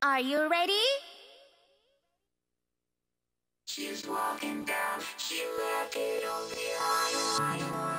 Are you ready? She's walking down, she left it on the aisle.